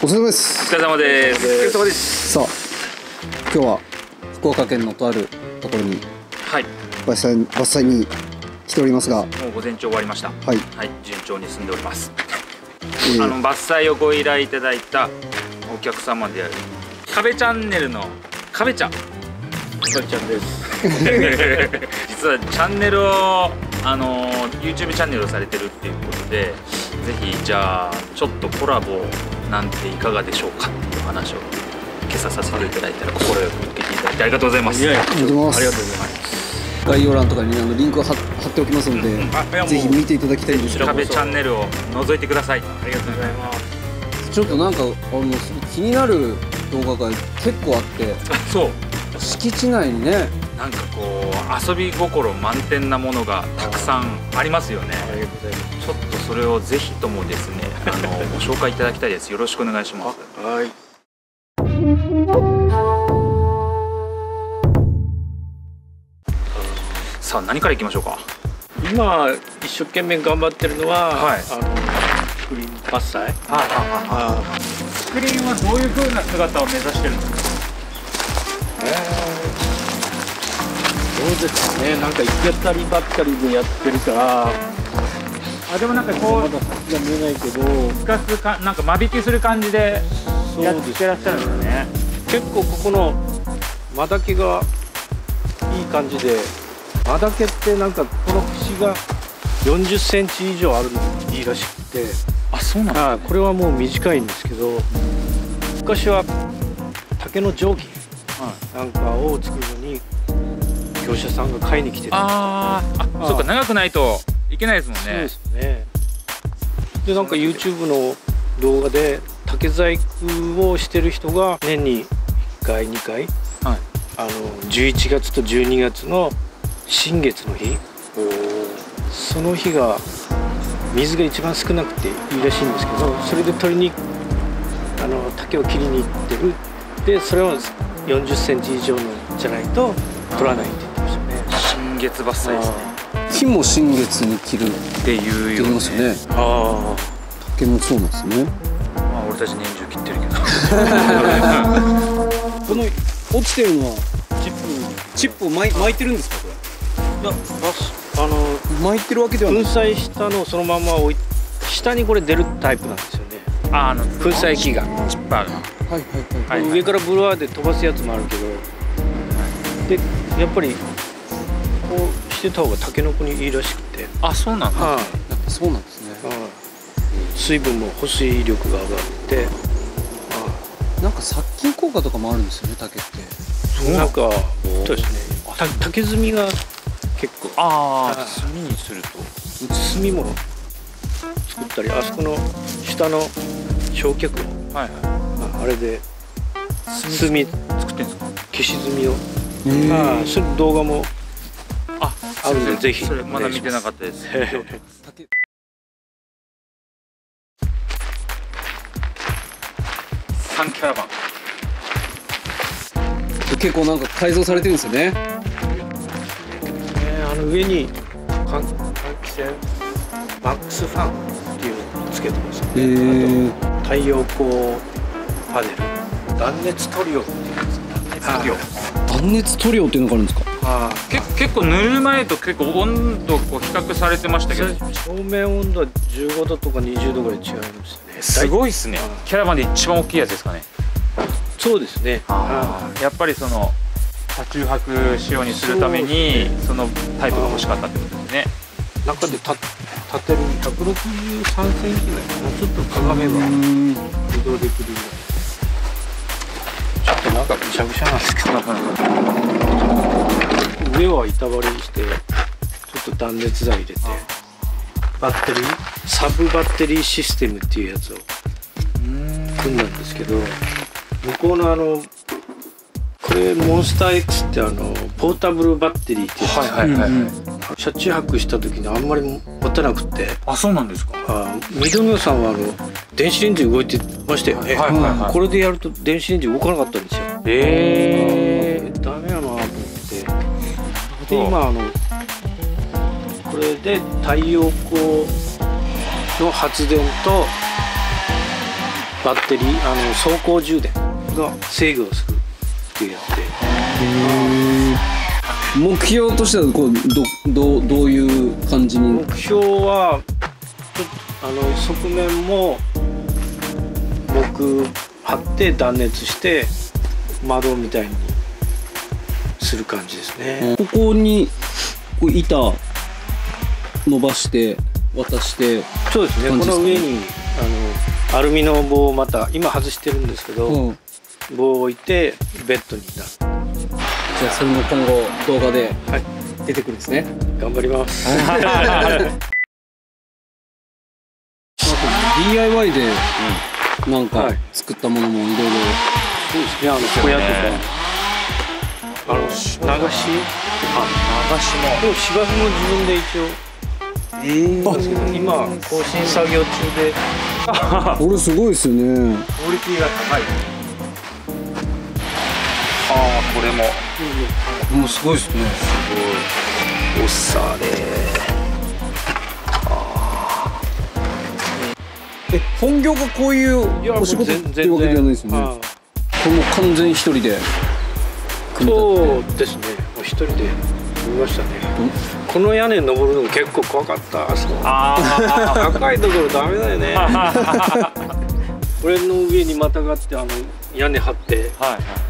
お疲れ様ですお疲れ様です。お疲れ様です。さあ今日は福岡県のとあるところにはい。伐採伐採に来ておりますがもう午前中終わりました。はい、はい。順調に進んでおります。えーあの伐採をご依頼いただいたお客様である壁チャンネルの壁ちゃん。壁ちゃんです。実はチャンネルをあの YouTube チャンネルをされてるっていうことで、ぜひじゃあちょっとコラボなんていかがでしょうかっていう話を今朝させていただいたら心よく受けていただいてありがとうございます。いやいやありがとうございます。概要欄とかにあのリンクを貼貼っておきますので、うぜひ見ていただきたいんですが壁チャンネルを覗いてください。ありがとうございます。ちょっとなんかあの気になる動画が結構あってそう。敷地内にねなんかこう遊び心満点なものがたくさんありますよね。ありがとうございまちょっとそれをぜひともですね、あのご紹介いただきたいです。よろしくお願いします。す。はい。さあ何からいきましょうか？今一生懸命頑張ってるのは、はいあのグリーン伐採。はあスクリーンはどういう風な姿を目指してるんですか。そうですね。なんか行き当たりばっかりでやってるから、あでもなんかこまだ先が見えないけど、う深くかなんか間引きする感じでやってらっしゃるんですね。結構ここの間だけがいい感じで、間だけってなんかこの節が40センチ以上あるのがいいらしくて。あそうなんはい、これはもう短いんですけど昔は竹の定規なんかを作るのに業者さんが買いに来てたあーあ、あそうか長くないと。いけないですもんねそうで。すねでなんか YouTube の動画で竹細工をしてる人が年に1回2回、はいあの11月と12月の新月の日その日が水が一番少なくていいらしいんですけどそれで取りにあの竹を切りに行ってるでそれを4 0センチ以上のじゃないと取らないって言ってましたね新月伐採ですね。木も新月に切るっていうよ言いますよね。あ竹もそうなんですね。まあ俺たち年中切ってるけど。この落ちてるのはチップチップを巻い巻いてるんですかこあいやあのれ巻いてるわけではない粉砕したのをそのまま置い下にこれ出るタイプなんですよね。ああの粉砕機が、チッパーが。はいはいはい。はい。上からブロワーで飛ばすやつもあるけど、でやっぱりこうしてた方がタケノコにいいらしくて、あそうなんだ。はい。やっぱそうなんですね。水分も保水力が上がって、なんか殺菌効果とかもあるんですよね竹って。そう。なんかそうですね。た竹炭が結構。あああ炭にすると。炭も作ったりあそこの下の焼却炉。はいはああれで炭い。作ってんですか？消し炭を、へああそれ動画もああるんで。ぜひ。それまだ見てなかったです。竹サンキャラバン。結構なんか改造されてるんですよね。ねあの上に換換気扇。マックスファンっていうのをつけてますね、へー。太陽光パネル。断熱塗料っていうんですか作業。断熱塗料っていうのがあるんですか？あけ結構塗る前と結構温度こう比較されてましたけど。表面温度は15度とか20度ぐらい違いますね。すいごいっすね。キャラバンで一番大きいやつですかね。そうですね。やっぱりその車中泊仕様にするためにそのタイプが欲しかったってことですね。あ中で立立てる163センチぐらい。かなちょっとかがめばうん。移動できるぐらいっとなんかぐしゃぐしゃなんですけど上は板張りしてちょっと断熱材入れてバッテリーサブバッテリーシステムっていうやつを組んだんですけど向こうのあのこれモンスター X ってあのポータブルバッテリーってやつ、はいはいはい。うん車中泊した時にあんまり持てなくて。あそうなんですか。あ緑野さんはあの電子レンジ動いてましたよね、はいはい。はいこれでやると電子レンジ動かなかったんですよ。えダメやなと思って。で今あのこそれで太陽光の発電とバッテリーあの走行充電が制御をするっていうやつで目標としてはこうどどうどういう感じに？目標はあの側面も木貼って断熱して窓みたいにする感じですね、ここにこう板伸ばして渡してそうですね。ね？の上にあのアルミの棒をまた今外してるんですけど、うん。棒を置いてベッドになるじゃあそれも今後動画ではい。出てくるんですね。頑張ります。あと DIY でなんかはい。作ったものもいろいろ。そうですね。あの小屋とかあの流し？あ流しもでも芝生も自分で一応。えなんですけど。今更新作業中で。これすごいですよね。クオリティが高い。ああこれももうすごいですね。おしゃれ。え本業がこういうお仕事っていうわけではないですよね。はい。これもう完全一人で。組み立てそうですね。もう一人で。見ましたね。この屋根登るのも結構怖かった。あそこあ高いところダメだよね。これの上にまたがってあの屋根張って。あはい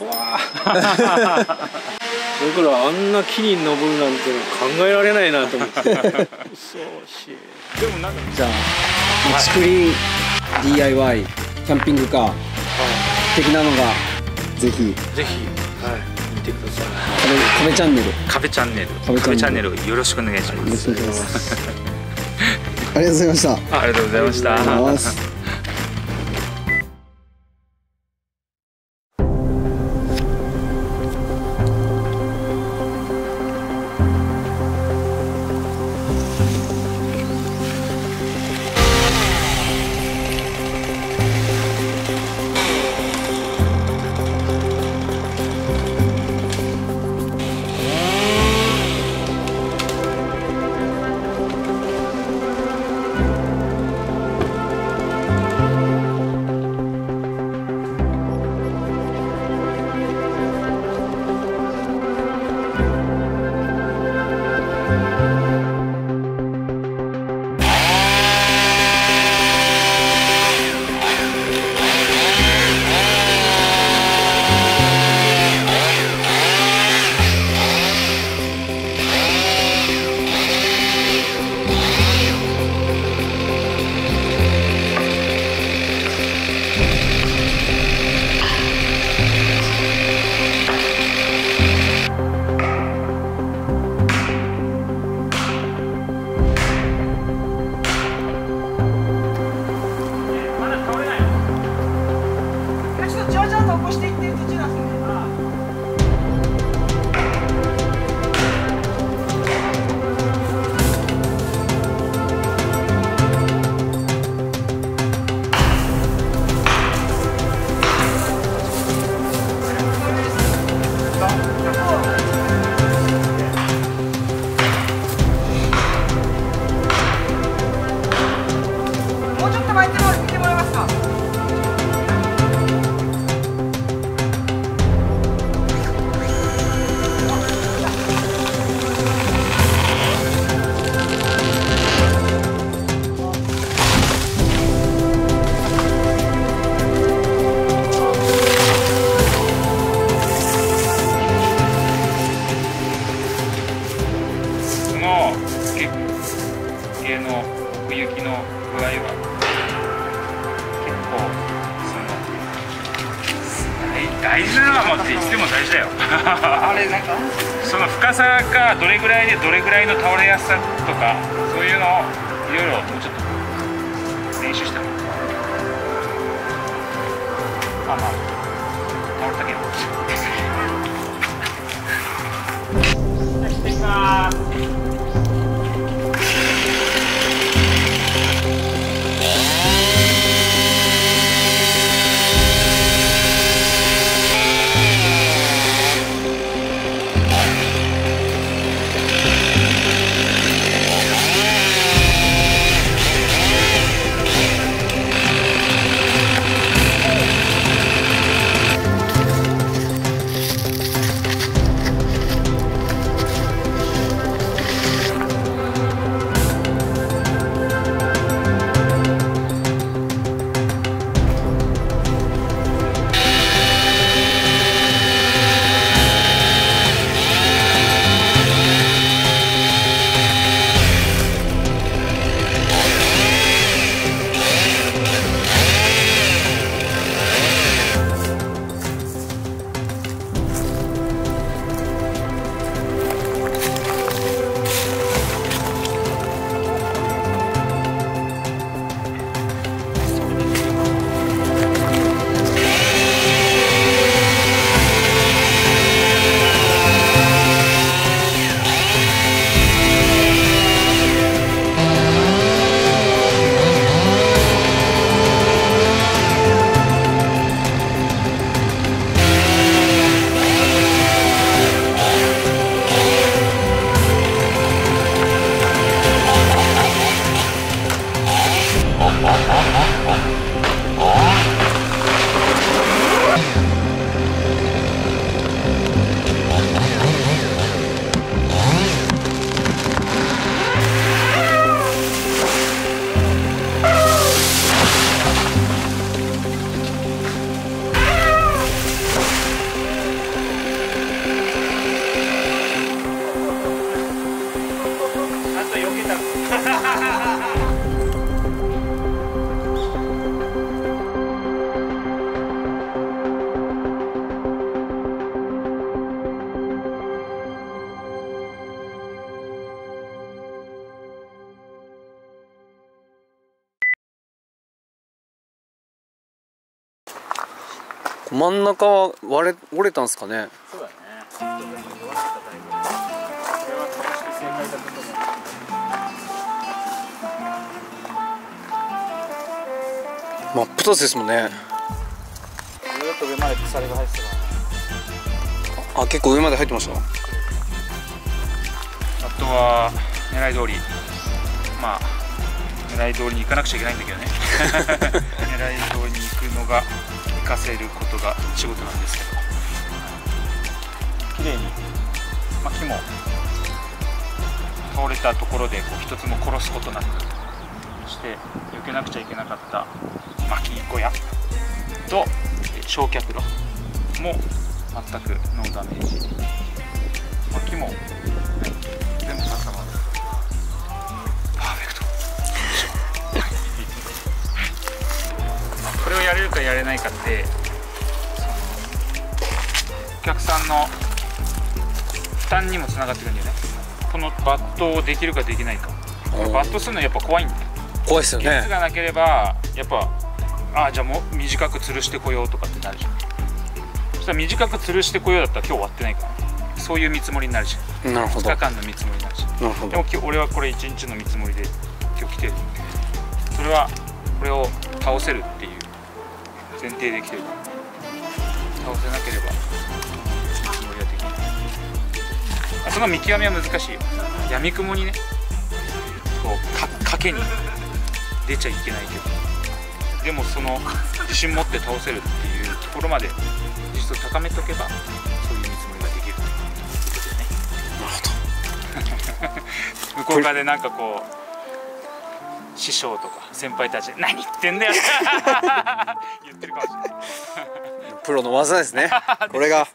怖ーだからあんな木に登るなんて考えられないなと思って。そうしでもなんかじゃあ竹林 DIY キャンピングカー的なのがぜひ。ぜひ、はい、見てください。壁壁チャンネル。壁チャンネル。壁壁チャンネルよろしくお願いします。ありがとうございました。ありがとうございましたれなんか。その深さがどれぐらいでどれぐらいの倒れやすさとかそういうのをいろいろもうちょっと練習したらまあまあ真ん中は割れ折れたんですかね。そうだね真っ二つですもんね。上まで鎖が入ってたあ結構上まで入ってました？あとは狙い通り。まあ狙い通りに行かなくちゃいけないんだけどね。狙い通りに行くのが活かせることが仕事なんですけど。綺麗に、まあ、木も倒れたところでこう一つも殺すことなくそして避けなくちゃいけなかった巻き小屋と焼却炉も全くノーダメージ。脇も、ないかってそのお客さんの負担にもつながってくるんだよね。このバットをできるかできないか。バットするのやっぱ怖いんだよ。怖いですよ熱ねがなければやっぱああじゃあもう短く吊るしてこようとかってなるじゃん。そしたら短く吊るしてこようだったら今日終わってないから。そういう見積もりになるじゃん。2なるほど。日間の見積もりになるじゃん。でも今日俺はこれ1日の見積もりで今日来てる。それはこれを倒せるっていう前提で来てる。倒せなければ見積もりはできないあその見極めは難しいよ。闇雲にねこうか賭けに出ちゃいけないけど。でもその自信持って倒せるっていうところまで技術を高めとけばそういう見積もりができるということでね。向こう側でなんかこう師匠とか先輩たち「何言ってんだよ」言ってるかもしれない。プロの技ですね。これが